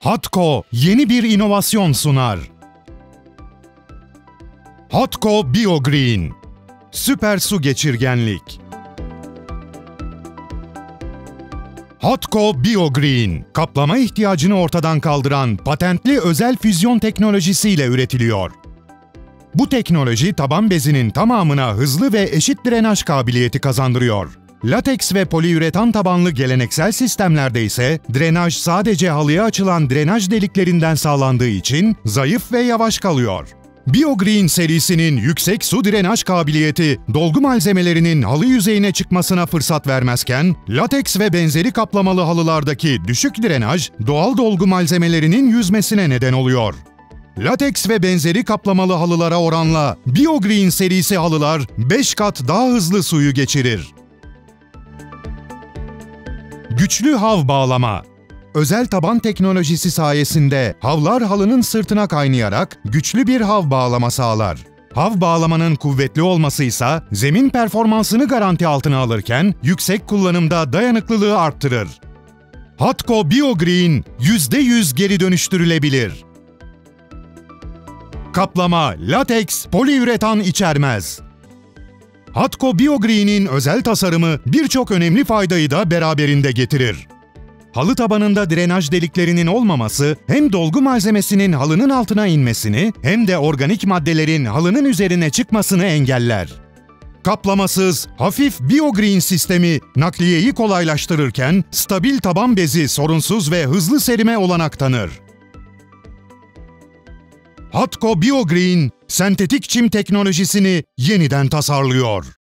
Hatco yeni bir inovasyon sunar. Hatco BioGreen Süper su geçirgenlik. Hatco BioGreen, kaplama ihtiyacını ortadan kaldıran patentli özel füzyon teknolojisiyle üretiliyor. Bu teknoloji taban bezinin tamamına hızlı ve eşit drenaj kabiliyeti kazandırıyor. Lateks ve poliüretan tabanlı geleneksel sistemlerde ise drenaj sadece halıya açılan drenaj deliklerinden sağlandığı için zayıf ve yavaş kalıyor. BioGreen serisinin yüksek su drenaj kabiliyeti dolgu malzemelerinin halı yüzeyine çıkmasına fırsat vermezken, lateks ve benzeri kaplamalı halılardaki düşük drenaj doğal dolgu malzemelerinin yüzmesine neden oluyor. Lateks ve benzeri kaplamalı halılara oranla BioGreen serisi halılar 5 kat daha hızlı suyu geçirir. Güçlü hav bağlama Özel taban teknolojisi sayesinde havlar halının sırtına kaynayarak güçlü bir hav bağlama sağlar. Hav bağlamanın kuvvetli olması ise zemin performansını garanti altına alırken yüksek kullanımda dayanıklılığı arttırır. Hatco BioGreen %100 geri dönüştürülebilir. Kaplama, lateks, poliüretan içermez. Hatco BioGreen'in özel tasarımı birçok önemli faydayı da beraberinde getirir. Halı tabanında drenaj deliklerinin olmaması hem dolgu malzemesinin halının altına inmesini hem de organik maddelerin halının üzerine çıkmasını engeller. Kaplamasız, hafif BioGreen sistemi nakliyeyi kolaylaştırırken stabil taban bezi sorunsuz ve hızlı serime olanak tanır. Hatco BioGreen, sentetik çim teknolojisini yeniden tasarlıyor.